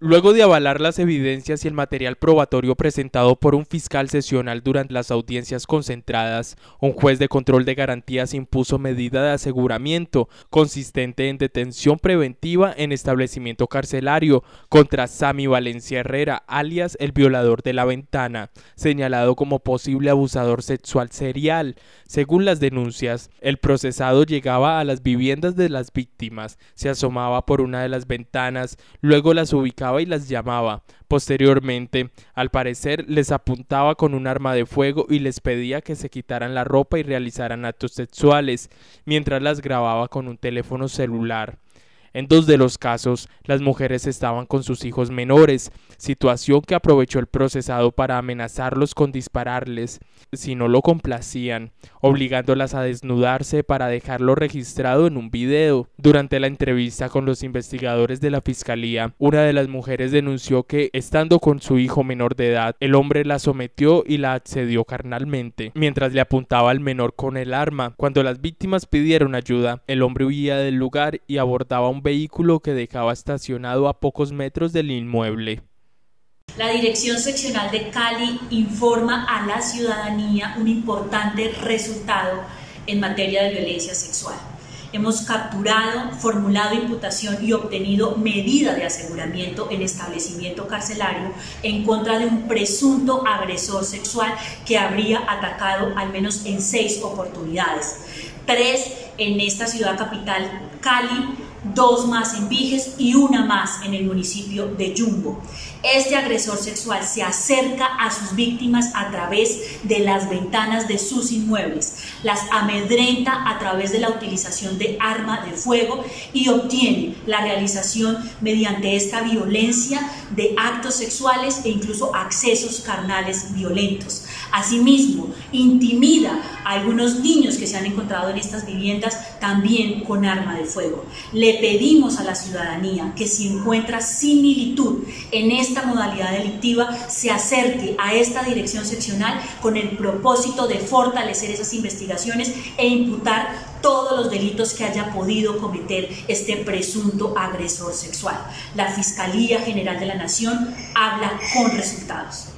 Luego de avalar las evidencias y el material probatorio presentado por un fiscal sesional durante las audiencias concentradas, un juez de control de garantías impuso medida de aseguramiento consistente en detención preventiva en establecimiento carcelario contra Sami Valencia Herrera, alias el violador de la ventana, señalado como posible abusador sexual serial. Según las denuncias, el procesado llegaba a las viviendas de las víctimas, se asomaba por una de las ventanas, luego las ubicaba y las llamaba. Posteriormente, al parecer, les apuntaba con un arma de fuego y les pedía que se quitaran la ropa y realizaran actos sexuales, mientras las grababa con un teléfono celular. En dos de los casos, las mujeres estaban con sus hijos menores, situación que aprovechó el procesado para amenazarlos con dispararles si no lo complacían, obligándolas a desnudarse para dejarlo registrado en un video. Durante la entrevista con los investigadores de la fiscalía, una de las mujeres denunció que, estando con su hijo menor de edad, el hombre la sometió y la accedió carnalmente, mientras le apuntaba al menor con el arma. Cuando las víctimas pidieron ayuda, el hombre huía del lugar y abordaba un vehículo que dejaba estacionado a pocos metros del inmueble. La Dirección Seccional de Cali informa a la ciudadanía un importante resultado en materia de violencia sexual. Hemos capturado, formulado imputación y obtenido medida de aseguramiento en establecimiento carcelario en contra de un presunto agresor sexual que habría atacado al menos en seis oportunidades. Tres en esta ciudad capital, Cali, dos más en Viges y una más en el municipio de Yumbo. Este agresor sexual se acerca a sus víctimas a través de las ventanas de sus inmuebles, las amedrenta a través de la utilización de arma de fuego y obtiene la realización mediante esta violencia de actos sexuales e incluso accesos carnales violentos. Asimismo, intimida algunos niños que se han encontrado en estas viviendas también con arma de fuego. Le pedimos a la ciudadanía que si encuentra similitud en esta modalidad delictiva, se acerque a esta dirección seccional con el propósito de fortalecer esas investigaciones e imputar todos los delitos que haya podido cometer este presunto agresor sexual. La Fiscalía General de la Nación habla con resultados.